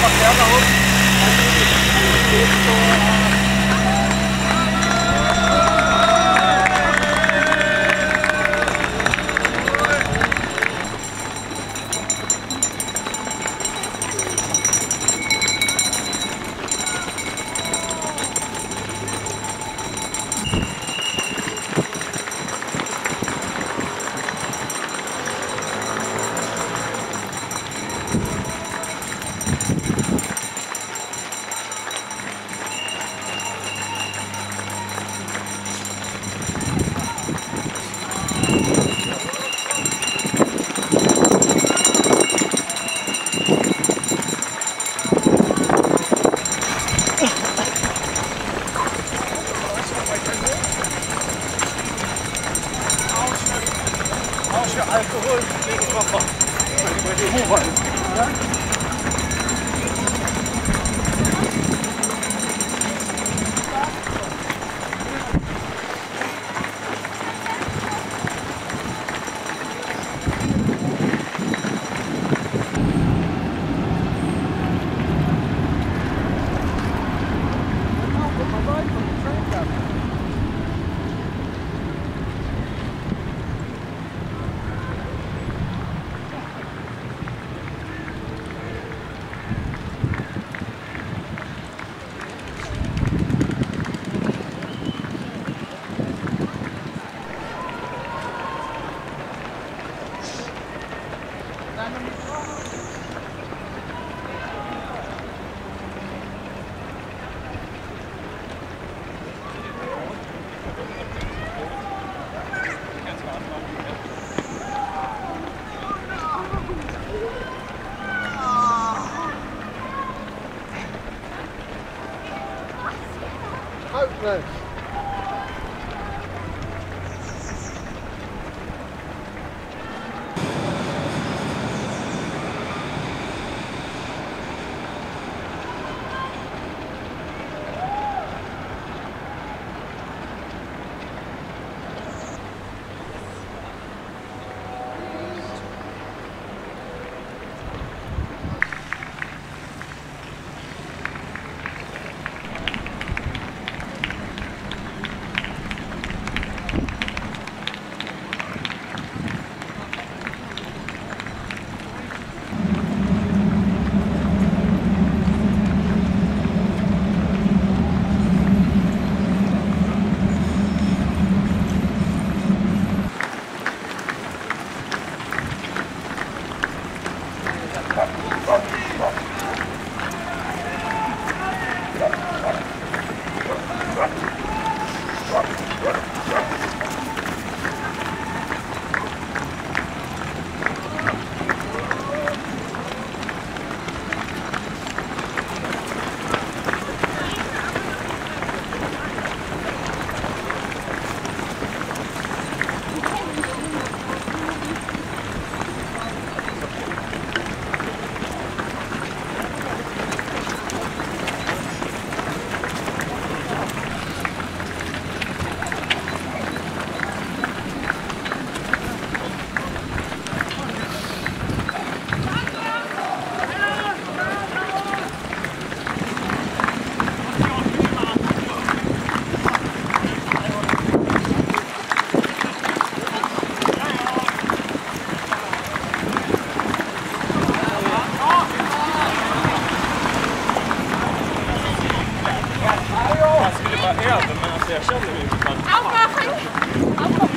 Verkehr da oben. Alkohol gegen Hochwald. Hopeless. die skulle Ja? Look. Ja, sehr schön. Aufmachen! Aufmachen!